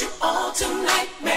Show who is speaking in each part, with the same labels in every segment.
Speaker 1: you all tonight, make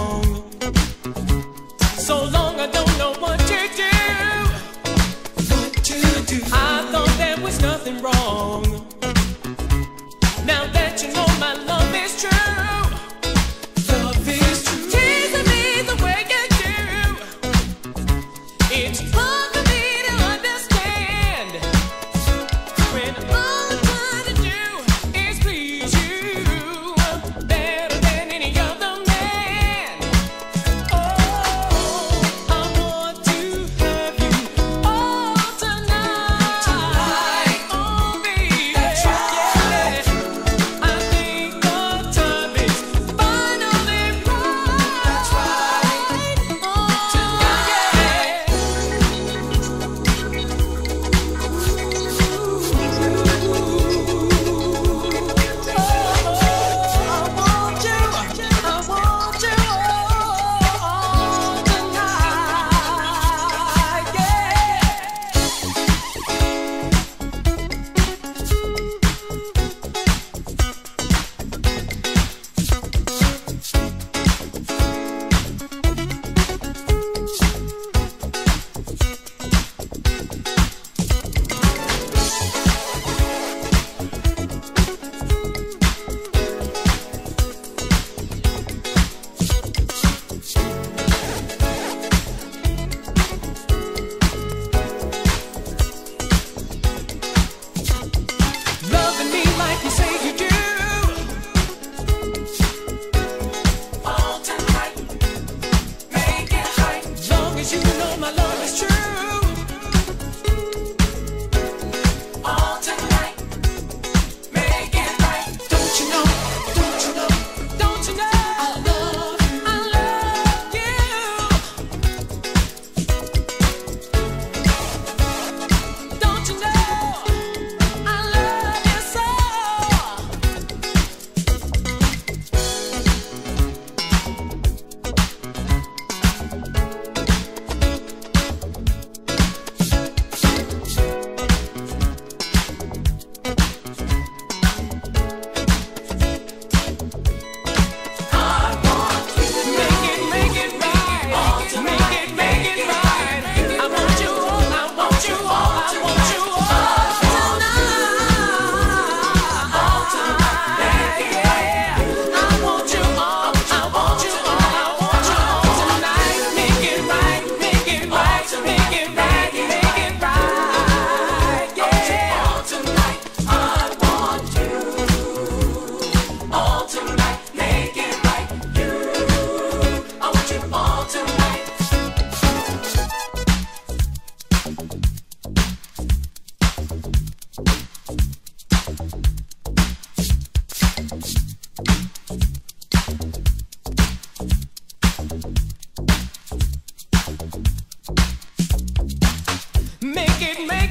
Speaker 1: Oh.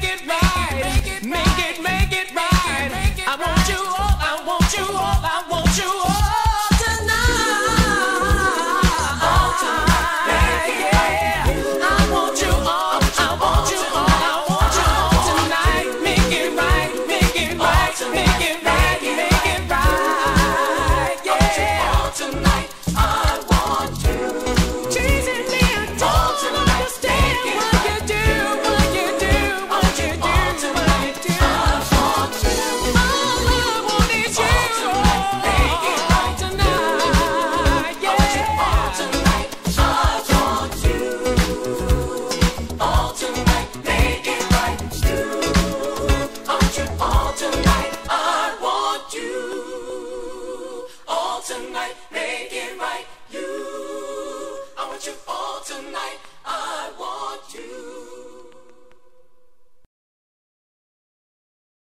Speaker 1: It, right. tonight,
Speaker 2: make it right. You.